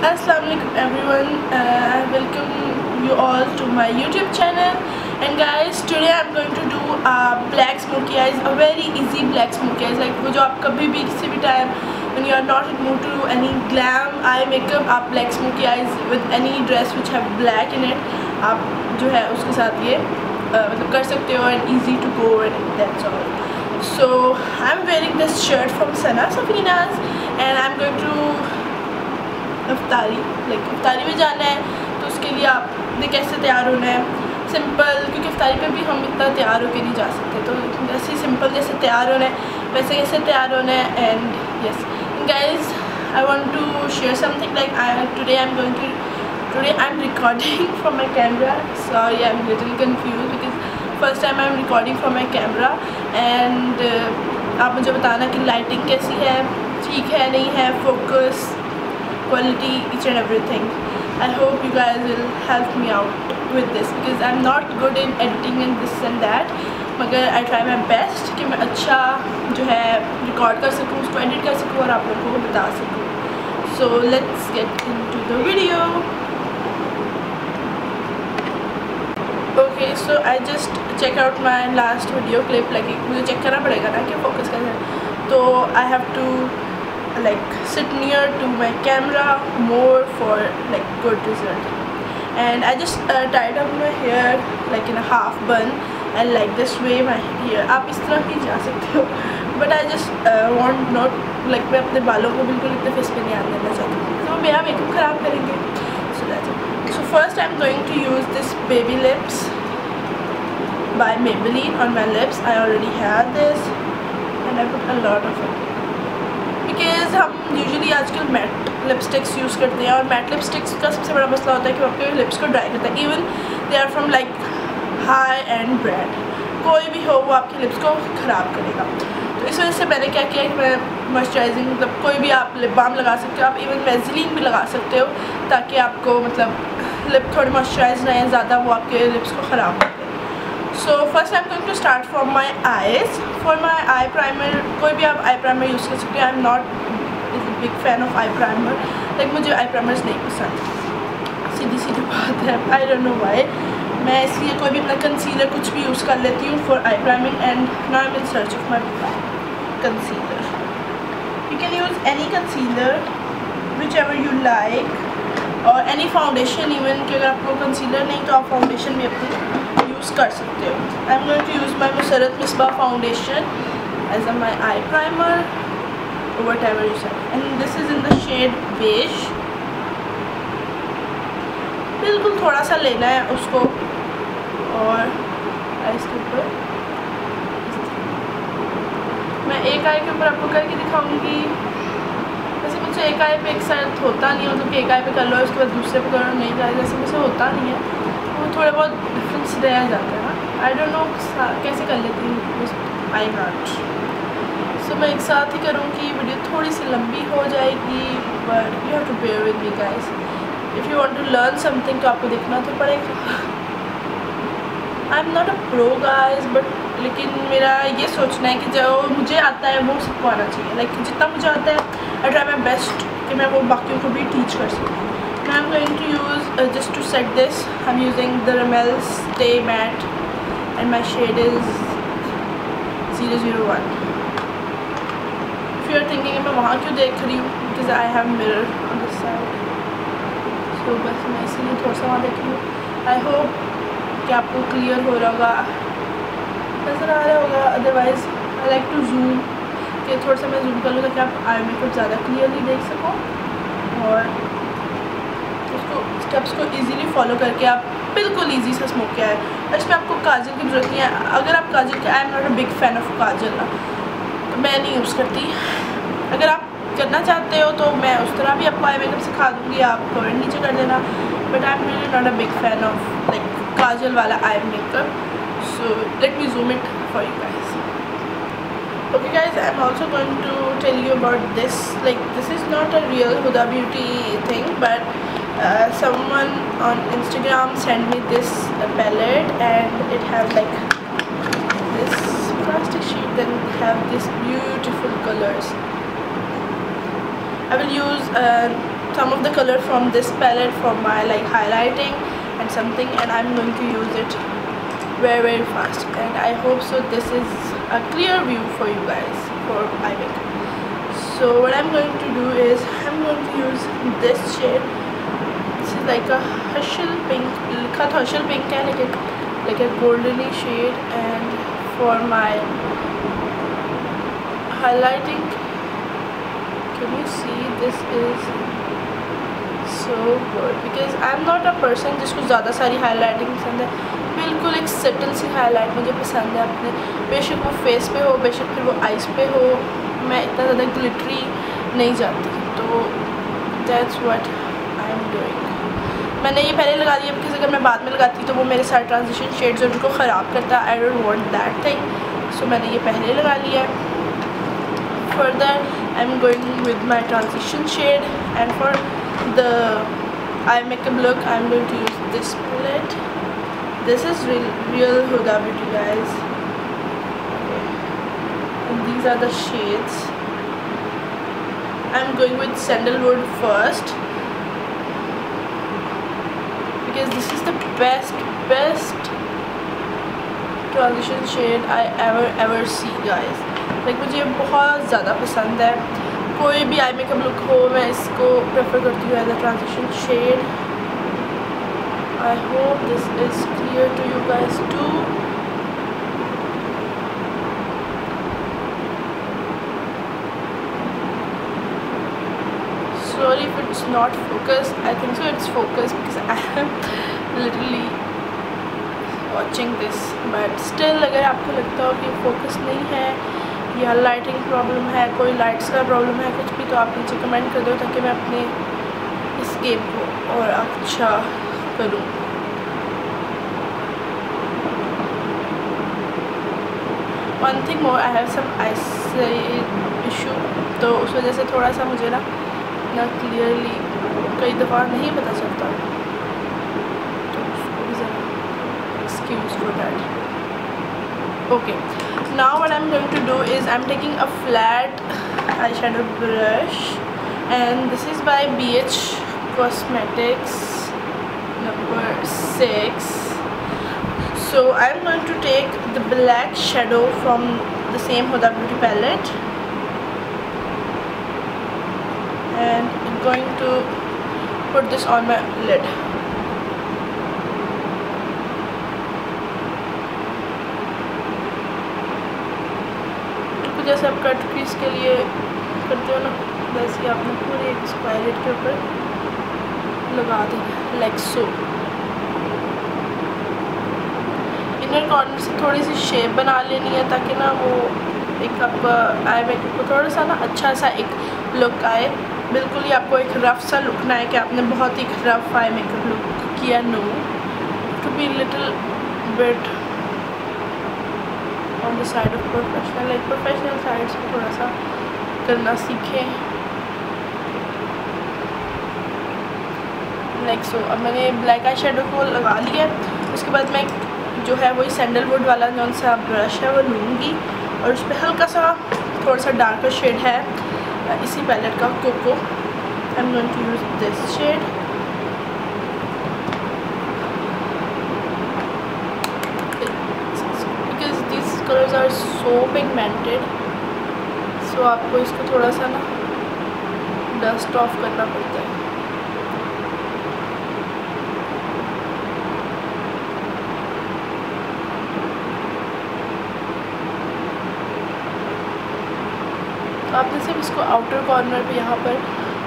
Assalamualaikum everyone uh, I welcome you all to my YouTube channel and guys today I'm going to do a black smoky eyes a very easy black smoky eyes like वो जो आप कभी भी किसी भी time when you are not in mood to do any glam eye makeup आप black smoky eyes with any dress which have black in it आप जो है उसके साथ ये uh, मतलब कर सकते हो and easy to go and that's all so I'm wearing this shirt from Sana Safina's and I'm going to अफ्तारी लाइक अफ्तारी में जाना है तो उसके लिए आपने कैसे तैयार होना है? सिंपल क्योंकि अफ्तारी पे भी हम इतना तैयार होकर नहीं जा सकते तो जैसे सिंपल जैसे तैयार होना है, वैसे कैसे तैयार होना है and yes guys I want to share something like I today I am going to today I am recording from my camera sorry I am little confuse because first time I am recording from my camera and आप मुझे बताना कि lighting कैसी है, ठीक है, नहीं है focus quality, each and everything. I hope you guys will help me out with this because I'm not good in editing and this and that, मगर आई ट्राई माई बेस्ट कि मैं अच्छा जो है रिकॉर्ड कर सकूँ, उसको एडिट कर सकूँ और आप लोगों को बता सकूँ। So let's get into the video okay so I just check out my last video clip लगी मुझे चेक करना पड़ेगा ना कि फोकस कैसे तो I have to like sit near to my camera more for like good result and I just uh, tied up my hair like in a half bun and like this way my hair आप इस तरह भी जा सकते हो but I just uh, want not like मैं अपने बालों को बिल्कुल इतने फेस पे नहीं आने देना चाहती तो मेरा मेकअप ख़राब करेंगे so that's it so first I'm going to use this baby lips by Maybelline on my lips I already had this and I put a lot of it Because हम यूजुअली आजकल matte lipsticks use करते हैं और matte lipsticks का सबसे बड़ा मसला होता है कि वो आपके लिप्स को ड्राई करता है। Even they are from like high end brand कोई भी हो, वो आपके लिप्स को ख़राब करेगा। तो इस वजह से मैंने क्या किया कि मैं मॉइस्चराइजिंग मतलब कोई भी आप लिप बाम लगा सकते हो, आप इवन वेजलिन भी लगा सकते हो, ताकि आपको मतलब लिप थोड़ी मॉइस्चराइज रहें, ज़्यादा वो आपके लिप्स को ख़राब कर। So first I am going to start from my eyes for my eye primer कोई भी आप आई प्राइमर यूज़ कर सकते हो। I am not big fan of eye primer like मुझे आई प्राइमर्स नहीं पसंद। सीधी सीधी बात है। आई डोंट नो वाई मैं इसलिए कोई भी अपना कंसीलर कुछ भी यूज़ कर लेती हूँ for eye priming and now am in search of my concealer you can use any concealer whichever you like और एनी फाउंडेशन इवन कि अगर आपको कंसीलर नहीं तो आप फाउंडेशन भी अपनी यूज़ कर सकते हो। I am going to use my Musarrat Misbah foundation as a my eye primer ever you set and this is in the shade beige बिल्कुल थोड़ा सा लेना है उसको और इसके ऊपर मैं एक आई के ऊपर आपको करके दिखाऊँगी वैसे मुझसे एक आई पे एक साथ होता नहीं है मतलब कि एक आई पे कर लो, उसके बाद दूसरे पे करो, नहीं कर, जैसे मुझसे होता नहीं है, वो थोड़ा बहुत डिफरेंस रह जाता है आई डोंट नो कैसे कर लेती हूँ आई नॉट सो मैं एक साथ ही करूँगी वीडियो थोड़ी सी लंबी हो जाएगी but you have to bear with me guys if you want to learn something तो आपको देखना तो पड़ेगा। I am not a pro guys but लेकिन मेरा ये सोचना है कि जो मुझे आता है वो सबको आना चाहिए। लाइक like, जितना मुझे आता है आई ट्राई माई बेस्ट कि मैं वो बाकियों को भी टीच कर सकूँ। I am going to use just to set this I am using I'm using the Rimmel and my shade is zero zero 001 if you are thinking मैं वहाँ क्यों देख रही हूँ because I have mirror on this side. So, बस मैं इसीलिए थोड़ा सा वहाँ देख रही हूँ। आई होप कि आपको क्लियर हो रहा होगा। नज़र आ रहा होगा। Otherwise I like to zoom कि थोड़ा सा मैं जूम कर लूँ ताकि आप आई मेकअप ज़्यादा क्लियरली देख सको। और उसको स्टेप्स को इजीली फॉलो करके आप बिल्कुल इजी से स्मोक किया है। इसमें आपको काजल की ज़रूरत नहीं है। अगर आप काजल के I am not a big fan of kajal. ना तो मैं नहीं यूज़ करती। अगर आप करना चाहते हो तो मैं उस तरह भी आपको आई मेकअप सिखा दूँगी, आप कमेंट नीचे कर देना but I am not a big fan of like kajal वाला eye makeup so let me zoom it for you guys okay guys I am also going to tell you about this like this is not a real Huda beauty thing but someone on Instagram send me this palette and it have like this plastic sheet then have this beautiful colours I will use uh, some of the color from this palette for my like highlighting and something and I'm going to use it very very fast and I hope so this is a clear view for you guys for my makeup. So what I'm going to do is I'm going to use this shade. This is like a Hushel pink, like Hushel pink and like a, like a goldeny shade and for my highlighting can you see? This is so good. Because I'm not a person जिसको ज़्यादा सारी highlighting पसंद है। बिल्कुल एक settle सी highlight मुझे पसंद है अपने। बेशक वो फेस पे हो, बेशक फिर वो आइस पे हो। मैं इतना ज़्यादा ग्लिटरी नहीं जाती तो that's what I am doing मैंने ये पहले लगा दिया बिकॉज़ अगर मैं बाद में लगाती तो वो मेरे सारे ट्रांजिशन शेड्स उनको ख़राब करता। I don't want that thing so मैंने ये पहले लगा लिया further further I'm going with my transition shade. And for the eye makeup look I'm going to use this palette. This is real, real Huda Beauty guys. And these are the shades. I'm going with sandalwood first. Because this is the best best transition shade I ever ever see guys. Like मुझे ये बहुत ज़्यादा पसंद है कोई भी आई makeup look हो मैं इसको प्रेफर करती हूँ as a transition shade I hope this is clear to you guys too sorry if it's not focused I think so it's focused because I am literally watching this but still अगर आपको लगता हो कि focus नहीं है या lighting problem है, कोई लाइट्स का प्रॉब्लम है, कुछ भी तो आप नीचे कमेंट कर दो ताकि मैं अपने इस गेम को और अच्छा करूँ। One thing more I have some eyes issue तो उस वजह से थोड़ा सा मुझे ना ना क्लियरली कई दफ़ा नहीं पता चलता। तो उसको भी ज़रा excuse for that okay now what I'm going to do is I'm taking a flat eyeshadow brush and this is by BH Cosmetics number 6 so I'm going to take the black shadow from the same Huda Beauty palette and I'm going to put this on my lid आप cut piece के लिए करते हो ना? वैसे आपने पूरे एक स्क्वायर के ऊपर लगा देना लाइक सो इनर कॉर्नर से थोड़ी सी शेप बना लेनी है ताकि ना वो एक आपका आई मेकअप को थोड़ा सा ना अच्छा सा एक लुक आए। बिल्कुल ही आपको एक रफ़ सा लुक ना है कि आपने बहुत ही रफ़ आई मेकअप लुक किया no to be little bit on the side of professional like professional side से थोड़ा सा करना सीखें। लाइक सो अब मैंने ब्लैक आई शेडो को लगा लिया। उसके बाद मैं जो है वही सैंडलवुड वाला जो सा ब्रश है, वो लूँगी। और उस पर हल्का सा, थोड़ा सा डार्कर शेड है। इसी पैलेट का cocoa I am going to use this shade because this colours are so pigmented so आपको इसको थोड़ा सा ना डस्ट ऑफ़ करना पड़ता है। तो आपने सिर्फ़ इसको आउटर कॉर्नर पे यहाँ पर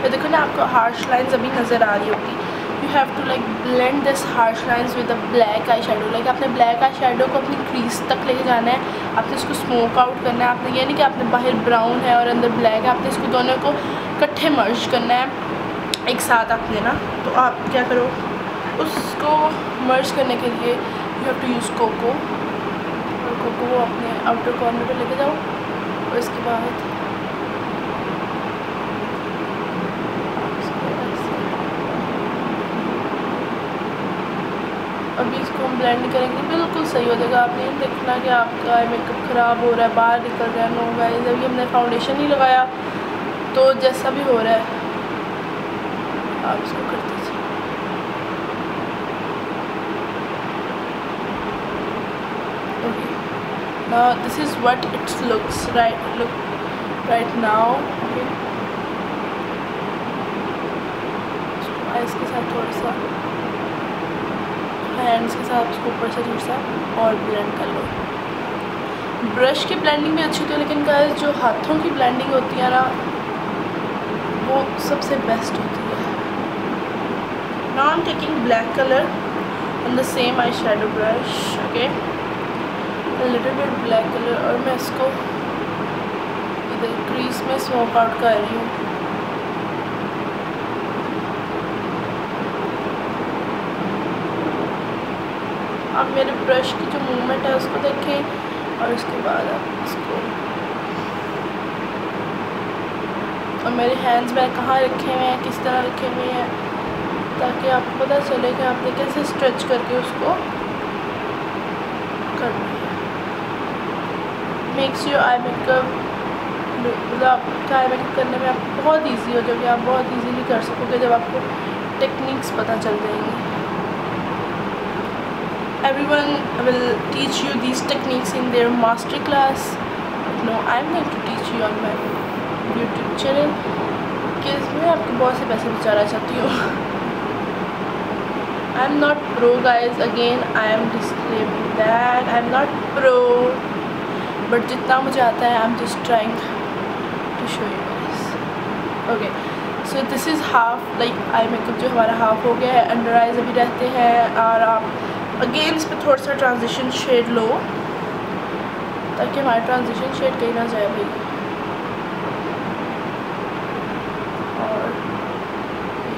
तो देखो ना आपको हार्श लाइंस अभी नज़र आ रही होगी। Have to like blend this harsh lines with a black eye shadow like आपने ब्लैक आई शेडो को अपनी क्रीज तक लेके जाना है, आपने इसको स्मोक आउट करना है, आपने ये नहीं कि आपने बाहर ब्राउन है और अंदर ब्लैक है, आपने इसको दोनों को इकट्ठे मर्ज करना है, एक साथ आपने ना। तो आप क्या करो, उसको मर्ज करने के लिए you have to use cocoa और कोको को अपने आउटर कॉर्नर पर लेके जाओ और इसके बाद अभी इसको हम ब्लेंड करेंगे, बिल्कुल सही हो जाएगा। आपने देखना कि आपका मेकअप ख़राब हो रहा है, बाहर निकल रहा है नो गाइस अभी हमने फाउंडेशन ही लगाया। तो जैसा भी हो रहा है, आप इसको कर दीजिए। Now, this is what it looks right, look right now इसके साथ थोड़ा सा हैंड्स के साथ उसको ऊपर से थोड़ा सा और ब्लेंड कर लो। ब्रश की ब्लेंडिंग भी अच्छी होती है, लेकिन गाइस जो हाथों की ब्लेंडिंग होती है ना, वो सबसे बेस्ट होती है। Now I'm taking black color on the same eyeshadow brush, okay? A little bit black color और मैं इसको इधर क्रीज में स्मोक आउट कर रही हूँ। आप मेरे ब्रश की जो मूवमेंट है उसको देखें और उसके बाद आप इसको और मेरे हैंड्स में कहाँ रखे हुए हैं, किस तरह रखे हुए हैं, ताकि आपको पता चले कि आपने कैसे स्ट्रेच करके उसको करना है। मेक्स यू आई मेकअप मतलब आपका आई मेकअप करने में आप बहुत इजी हो जाएगी आप बहुत इजीली कर सकोगे, जब आपको टेक्निक्स पता चल जाएँगी। Everyone will teach you these techniques in their master class no i'm going to teach you on my youtube channel कि मैं आपको बहुत से पैसे बचाना चाहती हूँ I'm not pro guys again I am disclaiming that I'm not pro but जितना मुझे आता है I'm just trying to show you guys okay so this is half like eye makeup जो हमारा half हो गया है under eyes अभी रहते हैं और आप अगेन इस पर थोड़ा सा ट्रांजिशन शेड लो, ताकि हमारा ट्रांजिशन शेड कहीं ना जाए भाई। और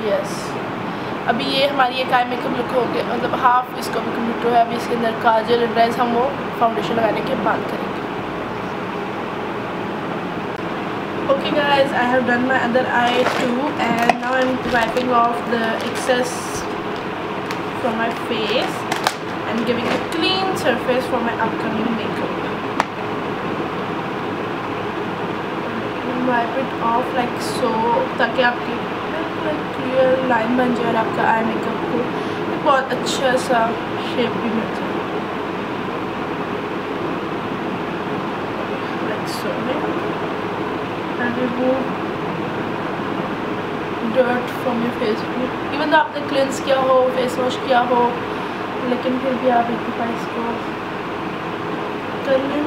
यस अभी ये हमारी एक आई मेकअप लुक हो गया मतलब हाफ़ इसका भी हुआ है अभी इसके अंदर काजल ड्रेस हम वो फाउंडेशन लगाने के बाद करेंगे। Okay, guys, I have done my other eye too, and now I'm wiping off the excess from my face. And giving a clean surface for my upcoming makeup wipe it off like so ताकि आपकी clear line बन जाए और आपका eye makeup को बहुत अच्छा सा शेप भी मिल जाए like so and remove dirt from your face even though आपने क्लेंस किया हो फेस वॉश किया हो लेकिन फिर भी आप एक दफ़ा इसको कर लें।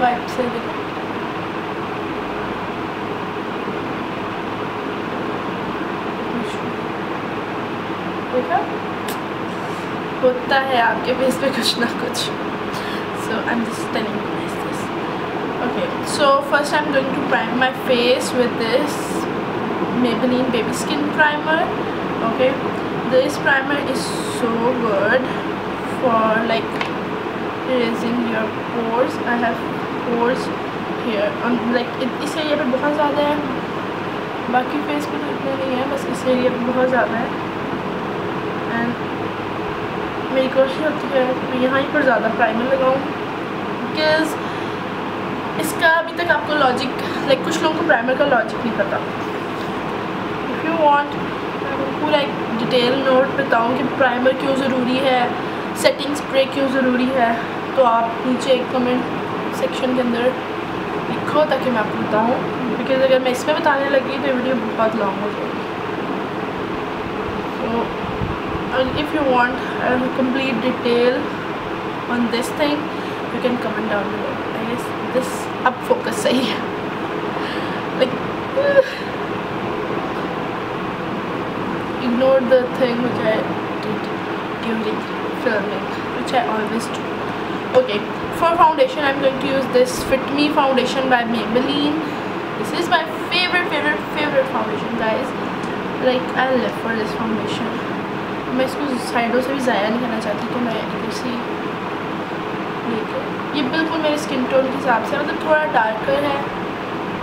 वाइप से देखो? होता है आपके फेस पे कुछ ना कुछ। So I am just telling okay so first I am going to prime my face with this Maybelline baby skin primer okay. This primer is so good for, like, erasing your pores. I have pores here. On like इस area पे बहुत ज़्यादा है। बाकी face पे तो इतना नहीं है, बस इस एरिया पे बहुत ज़्यादा है। एंड मेरी कोशिश होती है मैं यहाँ पर ज़्यादा प्राइमर लगाऊँ। बिकॉज़ इसका अभी तक आपको लॉजिक लाइक कुछ लोगों को प्राइमर का लॉजिक नहीं पता। इफ़ यू वांट पूरा एक डिटेल नोट बताऊँ कि प्राइमर क्यों ज़रूरी है सेटिंग स्प्रे क्यों ज़रूरी है तो आप नीचे एक कमेंट सेक्शन के अंदर लिखो ताकि मैं आपको बताऊँ। बिकॉज़ अगर मैं इसमें बताने लगी तो वीडियो बहुत लॉन्ग हो जाएगी। So if you want a complete detail on this thing, you can comment down below. I guess सही है। Like ignore the thing which I did during filming which I always do okay for foundation I'm going to use this Fit Me foundation by Maybelline this is my favorite favorite favorite foundation guys like I live for this foundation मैं इसको साइडों से भी ज़ाया नहीं करना चाहती तो मैं इधर से ये बिल्कुल मेरे स्किन टोन के हिसाब से मतलब थोड़ा डार्कर है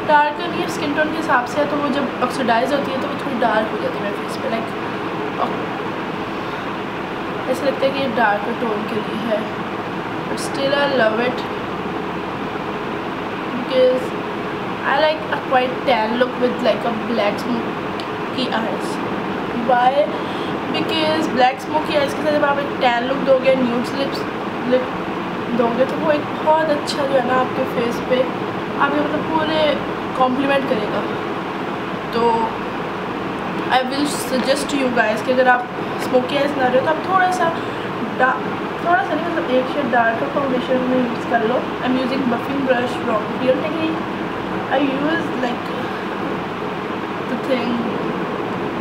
डार्कर नहीं है स्किन टोन के हिसाब से है तो वो जब ऑक्सीडाइज होती है तो वो थोड़ी डार्क हो जाती है मेरे फेस पे लाइक ऐसा लगता है कि ये डार्कर टोन के लिए है। Still I love it because I like a quite tan look with like a black smoky eyes by because black smoky eyes के साथ जब आप एक टैन लुक दोगे न्यूड लिप्स लिप दोगे तो वो एक बहुत अच्छा जो है ना आपके फेस पे आपके मतलब पूरे कॉम्प्लीमेंट करेगा। तो I will suggest you guys कि अगर आप स्मोकी आइज़ ना रहे हो तो आप थोड़ा सा थोड़ा सा नहीं मतलब एक शेड डार्कर फाउंडेशन में यूज़ कर लो। I am using buffing brush from real technique I use like the thing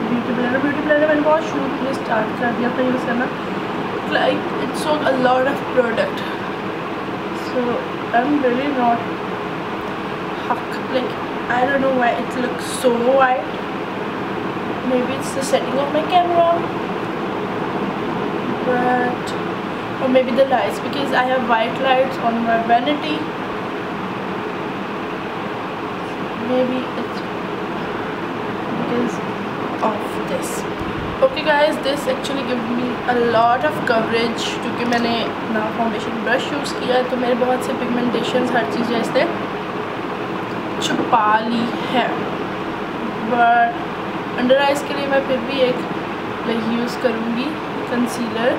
beauty blender beauty blender मैंने बहुत शुरू में स्टार्ट कर दिया था यूज़ करना। Like it's so a lot of product so I am really not like I don't know why it looks so white maybe it's the setting of my camera but or maybe the lights because I have white lights on my vanity maybe it's because of this okay guys this actually gives me a lot of coverage क्योंकि मैंने ना foundation brush use किया तो मेरे बहुत से pigmentation हर चीज़ जैसे छुपा ली है बट under eyes के लिए मैं फिर भी एक लाइक यूज़ करूँगी concealer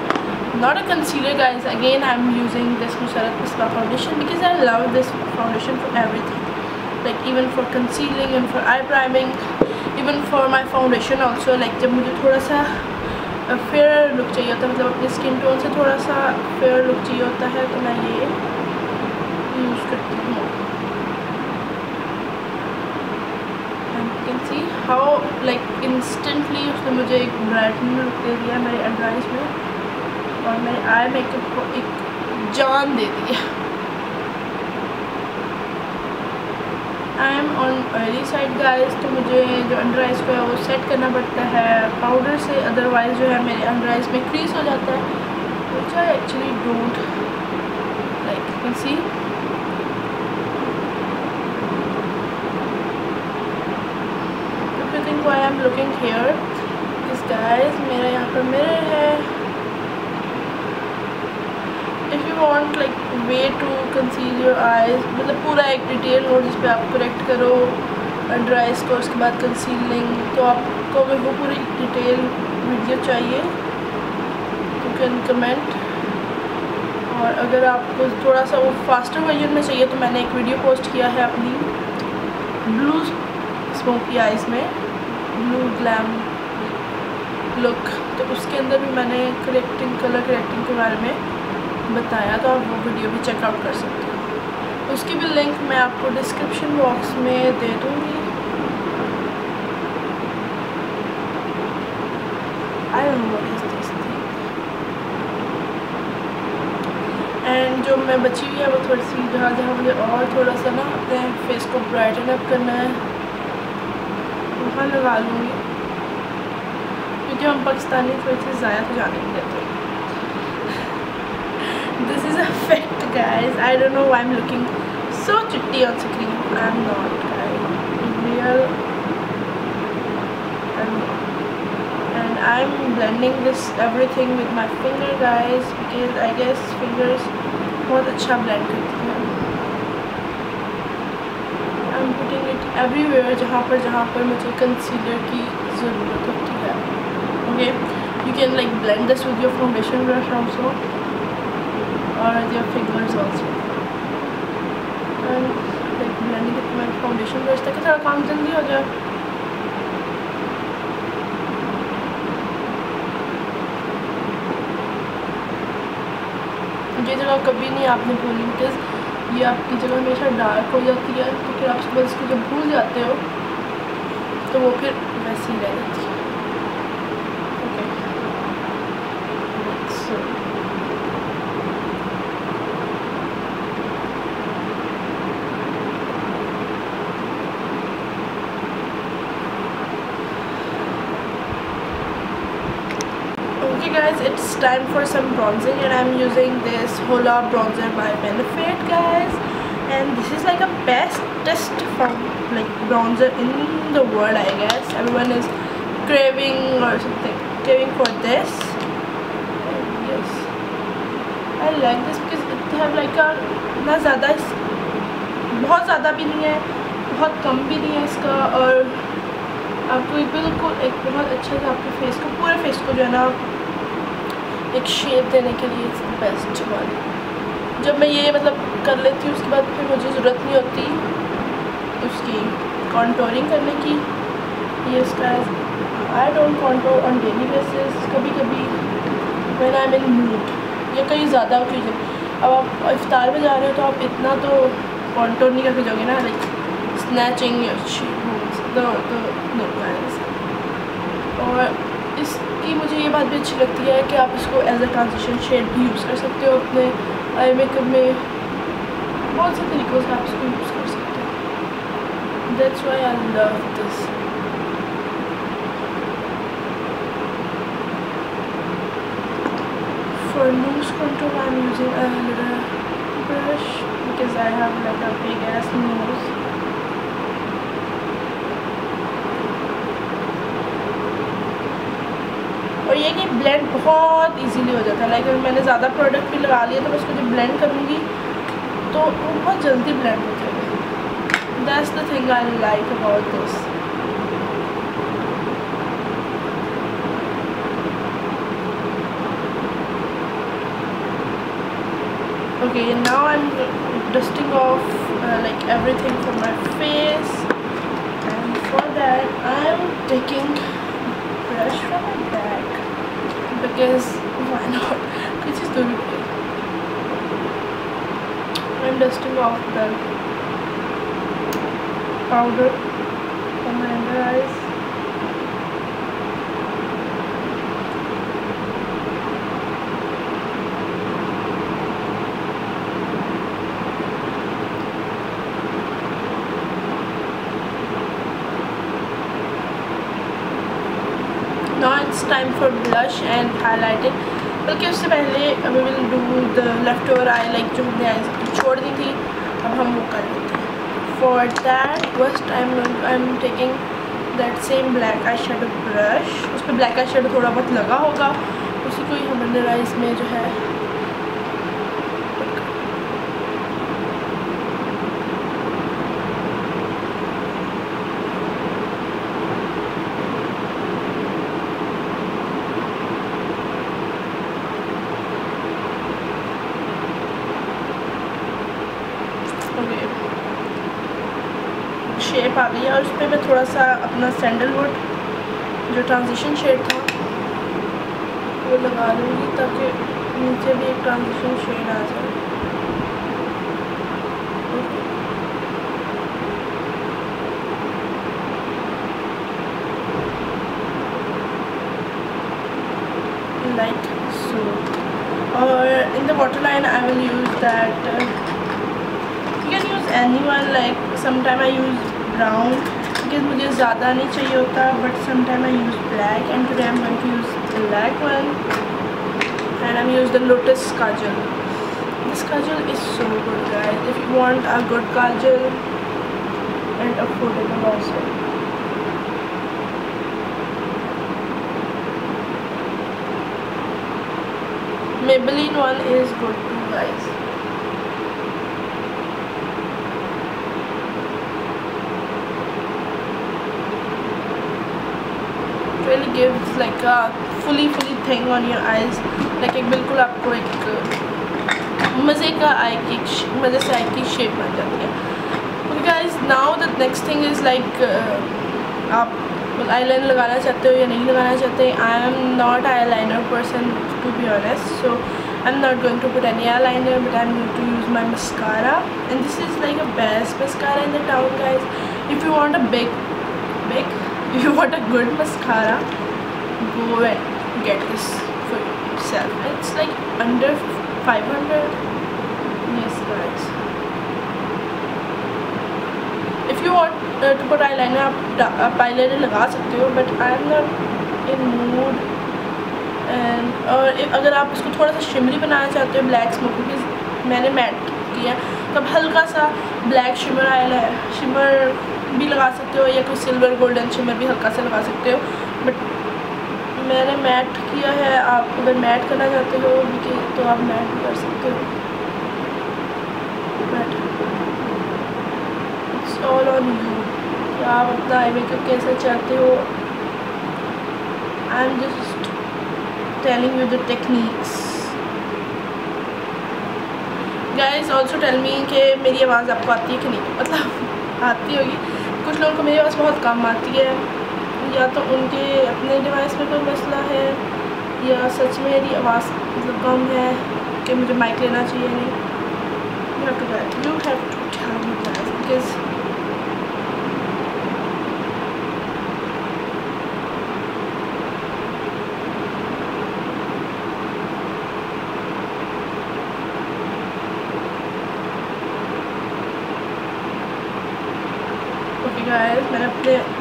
not a concealer guys again I am using this Musarrat इसका foundation because I love this foundation for everything like even for concealing and for eye priming even for my foundation also like जब मुझे थोड़ा सा uh, fair look चाहिए होता है मतलब अपनी स्किन टोन से थोड़ा सा फेयर लुक चाहिए होता है तो मैं ये हाउ लाइक इंस्टेंटली उसने मुझे एक ब्राइटनिंग लुक दे दिया मेरे एडवाइस में और मेरे आई मेकअप को एक जान दे दिया। I am on oily side guys तो मुझे जो अंडर आइज़ को है वो सेट करना पड़ता है। पाउडर से अदरवाइज़ जो है मेरे अंडर आइज़ में क्रीज हो जाता है I actually don't like you can see why I'm looking here. Guys, मेरा यहाँ पर मिरर है। If you want, like, way to conceal your eyes मतलब पूरा एक डिटेल हो जिस पे आप करेक्ट करो अंडर आइज़ को उसके बाद कंसीलिंग तो आपको अगर वो पूरी डिटेल वीडियो चाहिए यू कैन कमेंट और अगर आपको थोड़ा सा वो फास्टर वर्जन में चाहिए तो मैंने एक वीडियो पोस्ट किया है अपनी ब्लू स्मोकी आइज़ में। ब्लू ग्लैम लुक तो उसके अंदर भी मैंने करेक्टिंग कलर करेक्टिंग के बारे में बताया तो आप वो वीडियो भी चेकआउट कर सकते हो। उसकी भी लिंक मैं आपको डिस्क्रिप्शन बॉक्स में दे दूँगी। एंड जो मैं बची हुई है वो थोड़ी सी जहाँ जहाँ मुझे और थोड़ा सा ना अपने फेस को ब्राइटन अप करना है। वहाँ लगा लूँगी क्योंकि हम पाकिस्तानी थोड़ी सी ज़्यादा तो जाने नहीं देते this is a fact guys I don't know I am looking so chitty on screen I'm not guys real and I'm blending this everything with my finger guys because I guess fingers बहुत अच्छा blend करती everywhere जहाँ पर जहाँ पर मुझे concealer की ज़रूरत होती है। Okay you can like blend this with your foundation brush also और your fingers also like blending my foundation brush ताकि थोड़ा काम जल्दी हो जाए कभी नहीं आपने भूली बिकॉज़ ये आपकी जगह हमेशा डार्क हो जाती है तो फिर आप बाद इसको जब भूल जाते हो तो वो फिर वैसी रह जाती है। time for some bronzing and i'm using this hola bronzer by benefit guys and this is like a bestest from like bronzer in the world i guess everyone is craving or something craving for this and yes i like this because it have like a ना ज़्यादा बहुत ज़्यादा भी नहीं है बहुत कम भी नहीं है इसका और आपको एक बिल्कुल एक बहुत अच्छे से आपके फेस को पूरे फेस को जो है ना एक शेप देने के लिए बेस्ट वाली जब मैं ये मतलब कर लेती हूँ, उसके बाद फिर मुझे ज़रूरत नहीं होती उसकी कॉन्टोरिंग करने की. ये इसका I don't contour on daily basis कभी कभी वैन आई इन मूड या कहीं ज़्यादा ओकेजन अब आप इफ्तार में जा रहे हो तो आप इतना तो कॉन्टोर नहीं करके जाओगे ना लाइक स्नैचिंग तो और इसकी मुझे ये बात भी अच्छी लगती है कि आप इसको एज अ ट्रांजिशन शेड भी यूज़ कर सकते हो अपने आई मेकअप में। बहुत से तरीक़ों से आप इसको यूज़ कर सकते हो। That's why I love this for loose contour, I'm using a little brush because I have like a big ass nose और ये कि ब्लेंड बहुत इजीली हो जाता है। लाइक अगर मैंने ज़्यादा प्रोडक्ट भी लगा लिया तो मैं उसको जब ब्लेंड करूँगी तो वो बहुत जल्दी ब्लेंड हो जाएगा। That's the thing I like about this okay now I'm dusting off uh, like everything from my face. And for that I'm taking brush from my back because why not? Which is the I'm dusting off the powder from my under eyes blush and highlighter बल्कि उससे पहले we will do the leftover eye like जो हमने आई छोड़ दी थी, अब हम वो कर लेते हैं. For that first I am I am taking that same black eye shade brush उस पर ब्लैक आई शेड थोड़ा बहुत लगा होगा. उसी को ही हम अंडर आइज़ में जो है शेप आ गई है और उस पर मैं थोड़ा सा अपना सैंडलवुड जो ट्रांजिशन शेड था, वो लगा लूँगी ताकि नीचे भी एक ट्रांजिशन शेड आ जाए। Light in the line I will any one like sometime I use brown because मुझे ज़्यादा नहीं चाहिए होता but sometime I use black and today I am going to use black one and I use the Lotus kajal this kajal is so good guys if you want a good kajal and affordable also Maybelline one is good too, guys. Like a fully fully thing on your eyes like एक बिल्कुल आपको एक मज़े का आई की मज़े से आई की शेप बन जाती है okay guys now the next thing is like uh, आप eyeliner लगाना चाहते हो या नहीं लगाना चाहते I am not eyeliner person to be honest so I'm not going to put any eyeliner but I'm going to use my mascara and this is like a best mascara in the town guys if you want a big big if you want a good mascara go and get this for yourself. It's like under 500 yes guys if you want uh, to put eyeliner आप eyeliner लगा सकते हो but I'm not in mood. And और अगर आप इसको थोड़ा सा शिमरी बनाना चाहते हो ब्लैक स्मोक क्योंकि मैंने मैट किया तो अब हल्का सा ब्लैक शिमर आयल है शिमर भी लगा सकते हो या कोई सिल्वर गोल्डन शिमर भी हल्का सा लगा सकते हो बट मैंने मैट किया है आप अगर मैट करना चाहते हो भी तो आप मैट भी कर सकते हो। Matte. It's all on you कि आप अपना आई मेकअप कैसा चाहते हो। I am just telling you the techniques guys also tell me कि मेरी आवाज़ आपको आती है कि नहीं? मतलब आती होगी। कुछ लोगों को मेरी आवाज़ बहुत कम आती है। या तो उनके अपने डिवाइस में कोई मसला है, या सच में मेरी आवाज़ मतलब कम है कि मुझे माइक लेना चाहिए नहीं? यू हैव टू बिकॉज़ मैंने अपने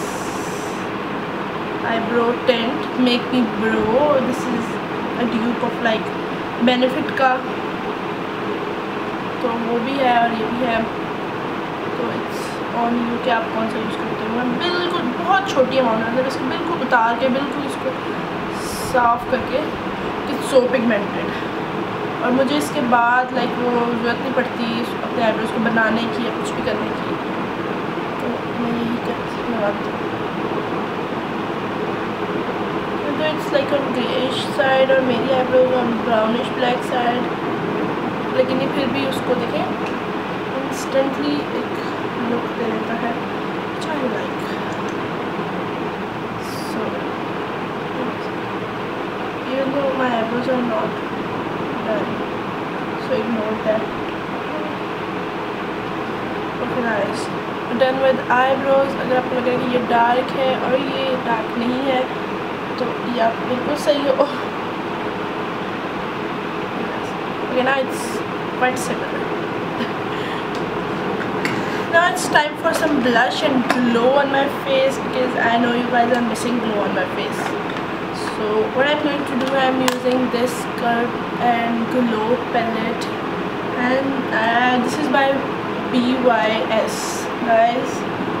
eyebrow tint make me bro this is a dupe of, like, benefit का तो वो भी है और ये भी है. तो इट्स ऑन यू कि आप कौन सा यूज़ करते हो. मैं बिल्कुल, बहुत छोटी अमाउंट है. इसको बिल्कुल उतार के, बिल्कुल इसको साफ़ करके इट्स सो पिगमेंटेड और मुझे इसके बाद लाइक वो ज़रूरत नहीं पड़ती अपने आईब्रोज़ को बनाने की या कुछ भी करने की. तो मैं यही कर लगाती हूँ it's like on greyish side और मेरी eyebrows on brownish black side लेकिन ये फिर भी उसको देखें इंस्टेंटली एक लुक दे देता है like. So, even though my eyebrows are not done, so ignore that. okay guys done with eyebrows, अगर आपको लगे कि ये डार्क है और ये डार्क नहीं है तो ये आप बिल्कुल सही हो okay now it's quite similar now it's time for some blush and glow on my face because I know you guys are missing glow on my face so what I'm going to do I'm using this curve and glow palette and uh, this is by BYS guys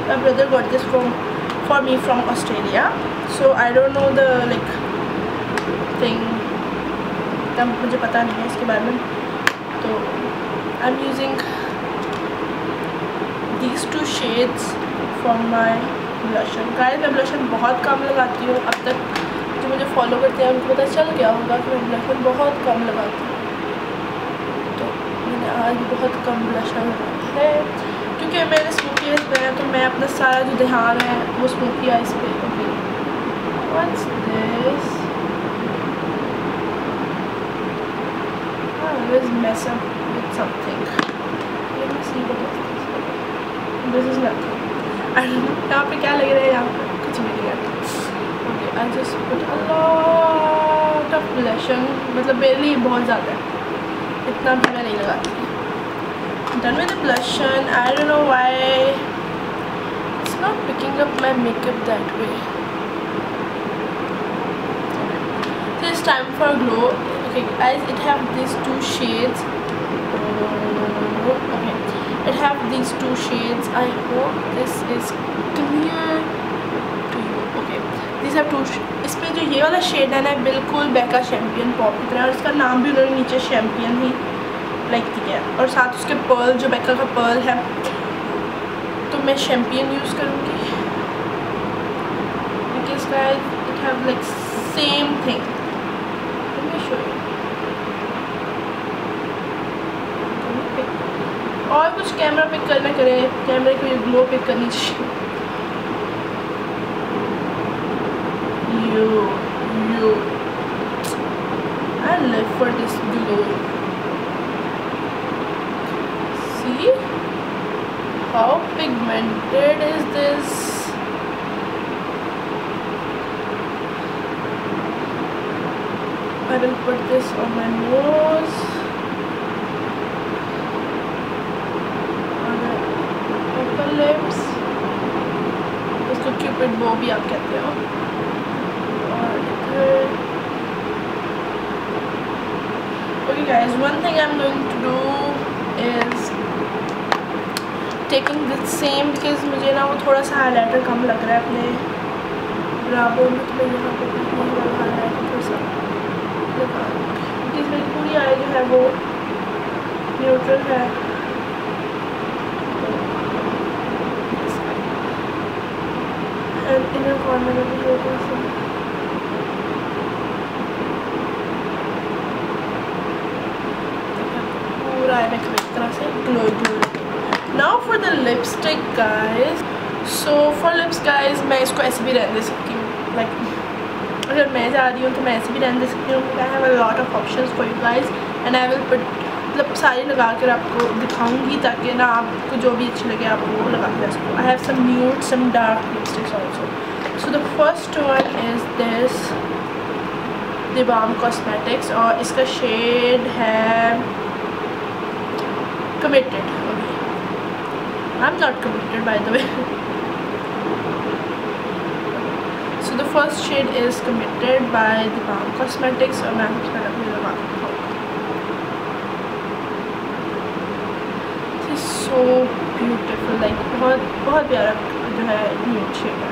my brother got this from for me from Australia So I don't know the like तब मुझे पता नहीं है इसके बारे में। तो I am using these two shades from my blush on guys मैं ब्लशन बहुत कम लगाती हूँ अब तक। जो मुझे फॉलो करते हैं, उनको पता चल गया होगा कि मैं ब्लशन बहुत कम लगाती हूँ। तो मैंने आज बहुत कम ब्लशन है। क्योंकि मेरे स्मोकी आइज़ में है तो मैं अपना सारा जो ध्यान है, वो स्मोकी आइज़ पे What's this? I always mess up with something. Let me see what is this. This is nothing. I don't know. यहाँ पे क्या लग रहा है यहाँ पे कुछ भी नहीं है okay I just put a lot of blush on मतलब मेरे लिए बहुत ज़्यादा है इतना भी मैं नहीं लगाती done with blush on I don't know why it's not picking up my makeup that way time for glow okay guys it have these two shades okay it have these two shades i hope this is clear to you okay these are two इसमें जो ये वाला shade है ना बिल्कुल Baika champion pop की तरह और इसका नाम भी उन्होंने नीचे चैम्पियन ही लाइक दिया है और साथ उसके पर्ल जो बैका का पर्ल है तो मैं चैम्पियन यूज़ करूँगी because guys it have like same thing let me show you और कुछ कैमरा पिक करना करे कैमरे को ग्लो पिक करनी चाहिए pigmented is this I will put this on my nose on the upper lips उसको क्यों वो भी आप कहते हो और इधर okay, guys, one thing I'm going to do is taking the same मुझे ना वो थोड़ा सा हाईलाइटर कम लग रहा है अपने ब्राबो में तो मैं यहाँ पे भी यही वाला हाईलाइटर थोड़ा सा बिकॉज़ मेरी पूरी आई जो है वो न्यूट्रल है। में भी थोड़ा सा पूरा आई मेकअप एक तरह से glow glow now for the lipstick guys so for lips guys मैं इसको ऐसे भी रहने दे सकती हूँ। लाइक अगर मैं जा रही हूँ तो मैं ऐसे भी रहने दे सकती हूँ। I have a lot of options for you guys and I will put मतलब सारी लगा कर आपको दिखाऊँगी, ताकि ना आपको जो भी अच्छी लगे, आप वो लगा कर सकते I have some nude some dark lipsticks also so the first one is this दिबाम cosmetics और इसका शेड है committed okay I'm not committed by the way so the first shade is committed by the Balm Cosmetics और मैं सबसे पहले अपनी लगा This is so beautiful like बहुत बहुत प्यारा जो है न्यूड शेड है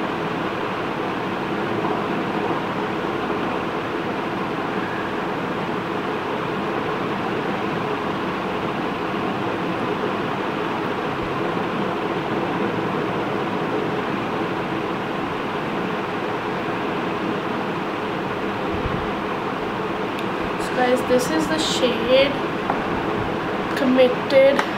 This is the shade committed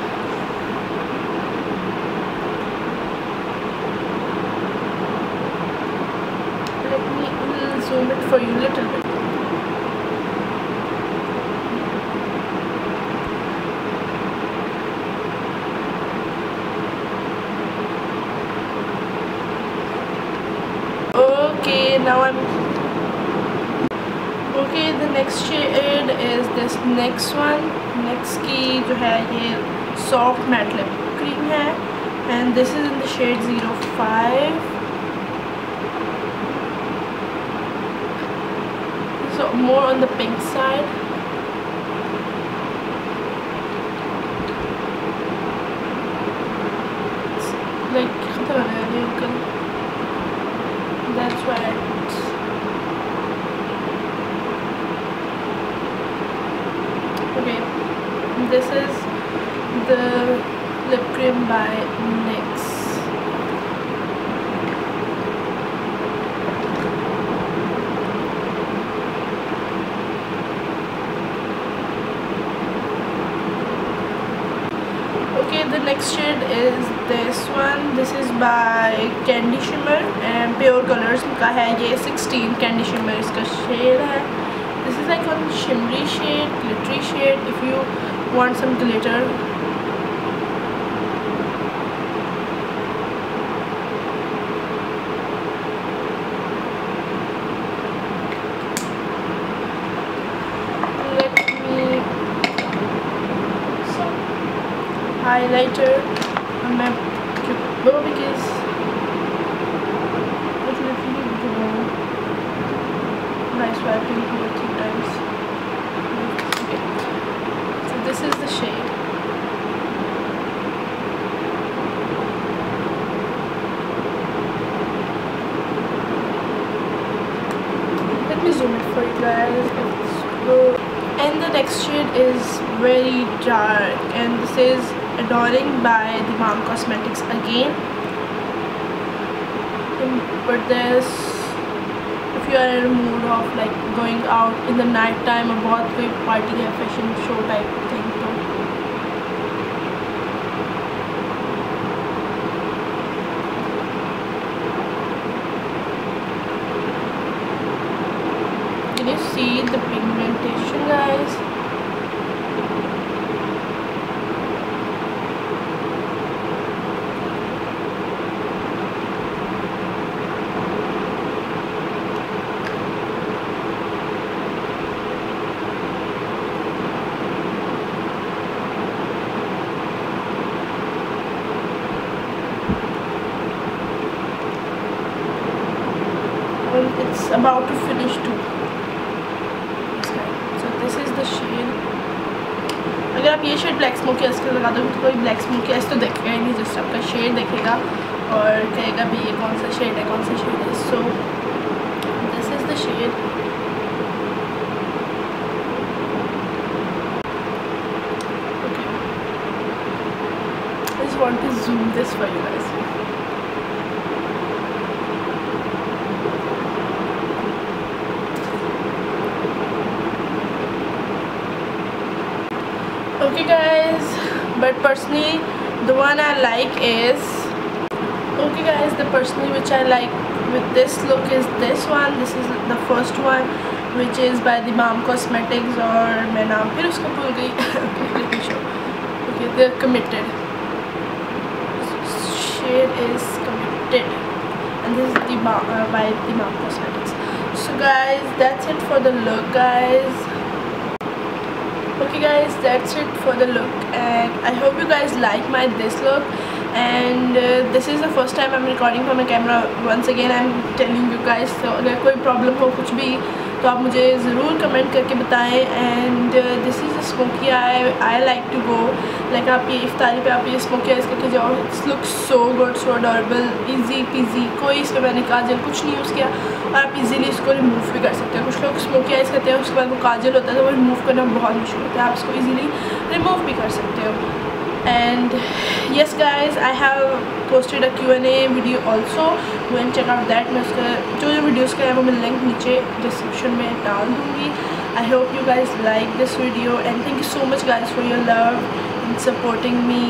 that's why highlighter on my pupil because it's literally glow nice wiping here two times. Okay. So this is the shade let me zoom it for you guys. It's and the next shade is very dark and this is adoring by the mom cosmetics again but this if you are in a mood of like going out in the night time or बहुत कोई party या fashion show type आप ये shade black smoky S लगा दोगे तो कोई black smoky S तो देखेगा ही नहीं जस्ट आपका शेड देखेगा और कहेगा भी ये कौन सा शेड है, कौन सा शेड है। So this is the shade want to zoom this for you guys. personally the one I like is okay guys the personally which I like with this look is this one this is the first one which is by the Balm Cosmetics or मैं नाम फिर उसको भूल गई okay they're committed shade is committed and this is the uh, by the Balm Cosmetics so guys that's it for the look guys okay guys that's it for the look and I hope you guys like my this look and uh, this is the first time I'm recording from a camera once again I'm telling you guys so अगर कोई problem हो कुछ भी तो आप मुझे ज़रूर comment करके बताएँ। And this is a smoky eye I like to go like आप ये इफ्तारी पे आप ये स्मोकी आइज़ करके जाओ। It's look so good so adorable easy peasy कोई इसका मैंने काजल कुछ नहीं यूज़ किया। और आप इजीली इसको रिमूव भी कर सकते हैं। कुछ लोग स्मोकी आइज़ करते हैं, उसके बाद वो काजल होता है तो वो रिमूव करना बहुत मुश्किल होता है। आप इसको ईजीली रिमूव भी कर सकते हो। and yes guys I have posted a Q&A video also go and check out that मैं उसका जो जो वीडियोज़ का है वो मैं लिंक नीचे डिस्क्रिप्शन में डाल दूँगी I hope you guys like this video and thank you so much guys for your love and supporting me